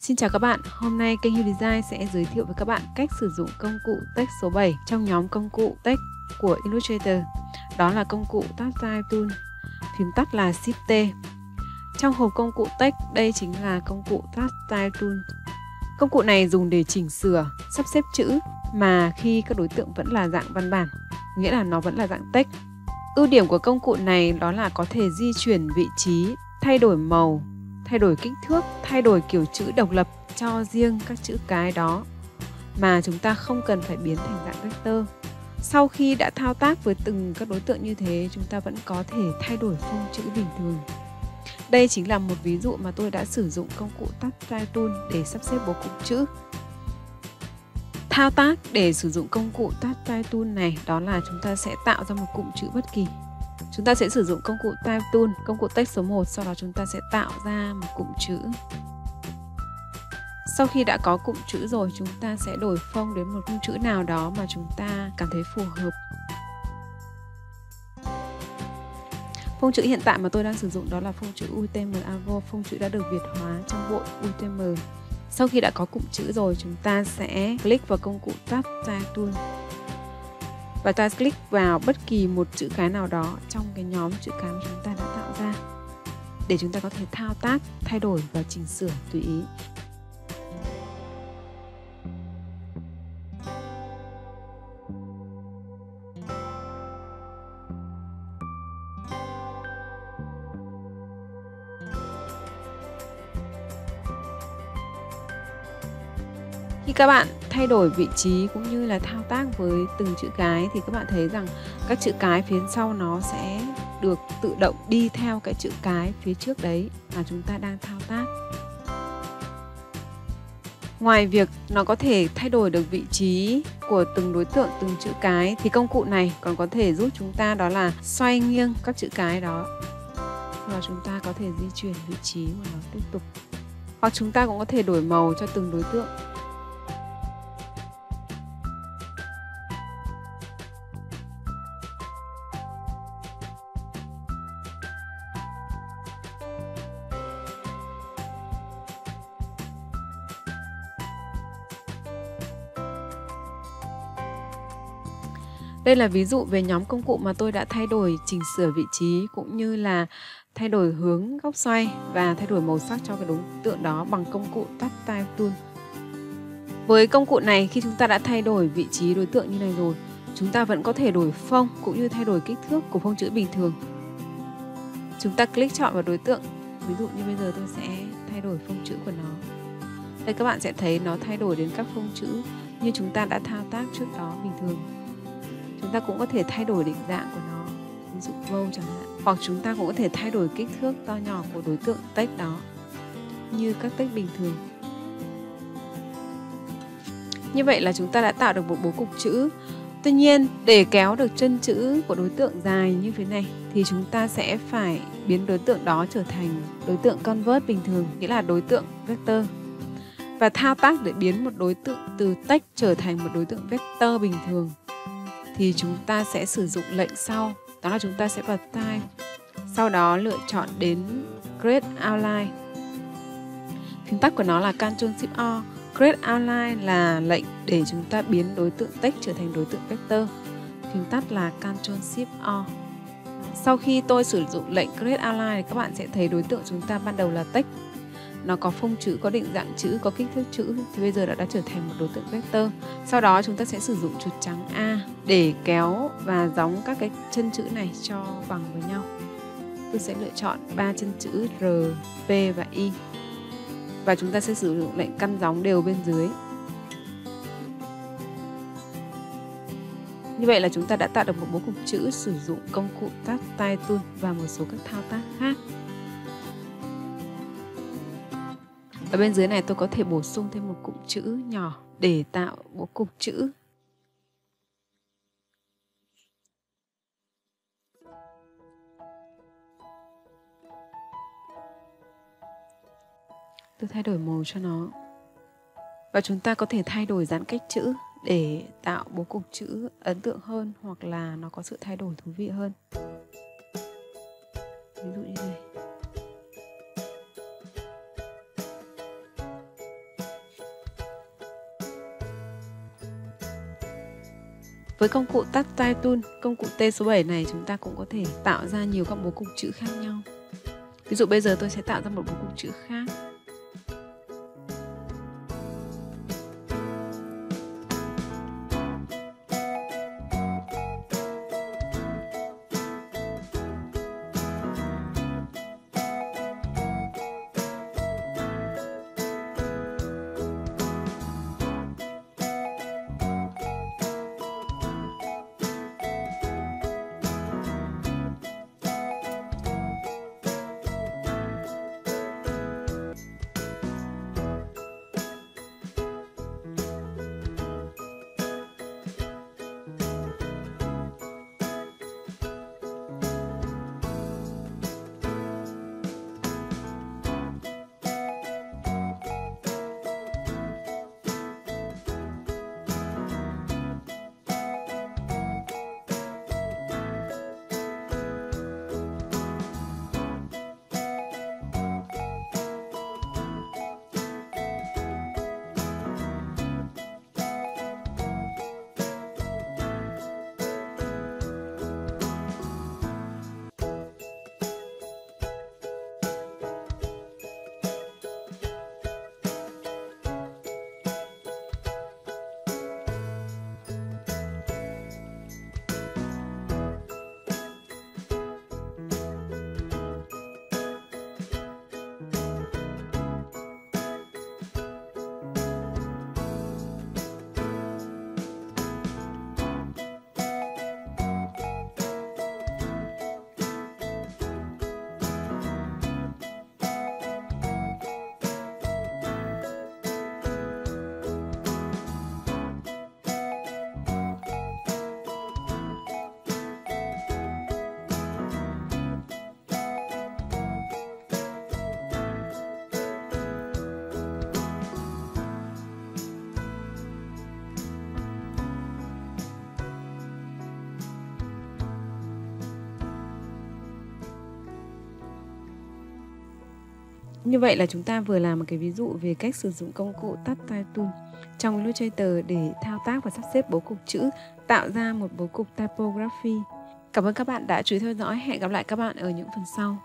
Xin chào các bạn, hôm nay kênh Hill Design sẽ giới thiệu với các bạn cách sử dụng công cụ text số 7 trong nhóm công cụ text của Illustrator. Đó là công cụ Tab Type Tool, phím tắt là Shift T. Trong hộp công cụ text, đây chính là công cụ Tab Type Tool. Công cụ này dùng để chỉnh sửa, sắp xếp chữ mà khi các đối tượng vẫn là dạng văn bản, nghĩa là nó vẫn là dạng text. Ưu điểm của công cụ này đó là có thể di chuyển vị trí, thay đổi màu, thay đổi kích thước, thay đổi kiểu chữ độc lập cho riêng các chữ cái đó mà chúng ta không cần phải biến thành dạng vector. Sau khi đã thao tác với từng các đối tượng như thế, chúng ta vẫn có thể thay đổi phông chữ bình thường. Đây chính là một ví dụ mà tôi đã sử dụng công cụ Tab Style Tool để sắp xếp bố cục chữ. Thao tác để sử dụng công cụ Tab Style Tool này đó là chúng ta sẽ tạo ra một cụm chữ bất kỳ Chúng ta sẽ sử dụng công cụ Type Tool, công cụ text số 1, sau đó chúng ta sẽ tạo ra một cụm chữ. Sau khi đã có cụm chữ rồi, chúng ta sẽ đổi phông đến một cụm chữ nào đó mà chúng ta cảm thấy phù hợp. Phông chữ hiện tại mà tôi đang sử dụng đó là phông chữ UTM Avo, phông chữ đã được Việt hóa trong bộ UTM. Sau khi đã có cụm chữ rồi, chúng ta sẽ click vào công cụ Tab Style Tool và ta click vào bất kỳ một chữ cái nào đó trong cái nhóm chữ cái mà chúng ta đã tạo ra để chúng ta có thể thao tác, thay đổi và chỉnh sửa tùy ý. Khi các bạn thay đổi vị trí cũng như là thao tác với từng chữ cái thì các bạn thấy rằng các chữ cái phía sau nó sẽ được tự động đi theo cái chữ cái phía trước đấy mà chúng ta đang thao tác. Ngoài việc nó có thể thay đổi được vị trí của từng đối tượng, từng chữ cái thì công cụ này còn có thể giúp chúng ta đó là xoay nghiêng các chữ cái đó và chúng ta có thể di chuyển vị trí của nó tiếp tục. Hoặc chúng ta cũng có thể đổi màu cho từng đối tượng Đây là ví dụ về nhóm công cụ mà tôi đã thay đổi chỉnh sửa vị trí cũng như là thay đổi hướng góc xoay và thay đổi màu sắc cho cái đối tượng đó bằng công cụ Tắt Style Tool. Với công cụ này khi chúng ta đã thay đổi vị trí đối tượng như này rồi, chúng ta vẫn có thể đổi phông cũng như thay đổi kích thước của phông chữ bình thường. Chúng ta click chọn vào đối tượng, ví dụ như bây giờ tôi sẽ thay đổi phông chữ của nó. Đây các bạn sẽ thấy nó thay đổi đến các phông chữ như chúng ta đã thao tác trước đó bình thường chúng ta cũng có thể thay đổi định dạng của nó. Ví dụ vô chẳng hạn. Hoặc chúng ta cũng có thể thay đổi kích thước to nhỏ của đối tượng text đó như các text bình thường. Như vậy là chúng ta đã tạo được một bố cục chữ. Tuy nhiên, để kéo được chân chữ của đối tượng dài như thế này thì chúng ta sẽ phải biến đối tượng đó trở thành đối tượng convert bình thường, nghĩa là đối tượng vector. Và thao tác để biến một đối tượng từ text trở thành một đối tượng vector bình thường thì chúng ta sẽ sử dụng lệnh sau. Đó là chúng ta sẽ vào type sau đó lựa chọn đến create outline phím tắt của nó là Ctrl Shift O. Create outline là lệnh để chúng ta biến đối tượng text trở thành đối tượng vector. Phím tắt là Ctrl Shift O. Sau khi tôi sử dụng lệnh create outline thì các bạn sẽ thấy đối tượng chúng ta ban đầu là text nó có phông chữ, có định dạng chữ, có kích thước chữ thì bây giờ đã, đã trở thành một đối tượng vector. Sau đó chúng ta sẽ sử dụng chuột trắng A để kéo và gióng các cái chân chữ này cho bằng với nhau. Tôi sẽ lựa chọn ba chân chữ R, P và Y. Và chúng ta sẽ sử dụng lệnh căn gióng đều bên dưới. Như vậy là chúng ta đã tạo được một bố cục chữ sử dụng công cụ Tab Tool và một số các thao tác khác. Ở bên dưới này tôi có thể bổ sung thêm một cụm chữ nhỏ để tạo bố cục chữ. Tôi thay đổi màu cho nó. Và chúng ta có thể thay đổi giãn cách chữ để tạo bố cục chữ ấn tượng hơn hoặc là nó có sự thay đổi thú vị hơn. Với công cụ Tắt Style Tool, công cụ T số 7 này chúng ta cũng có thể tạo ra nhiều các bố cục chữ khác nhau. Ví dụ bây giờ tôi sẽ tạo ra một bố cục chữ khác. Như vậy là chúng ta vừa làm một cái ví dụ về cách sử dụng công cụ Tắt Type Tool trong Illustrator để thao tác và sắp xếp bố cục chữ, tạo ra một bố cục typography. Cảm ơn các bạn đã chú ý theo dõi. Hẹn gặp lại các bạn ở những phần sau.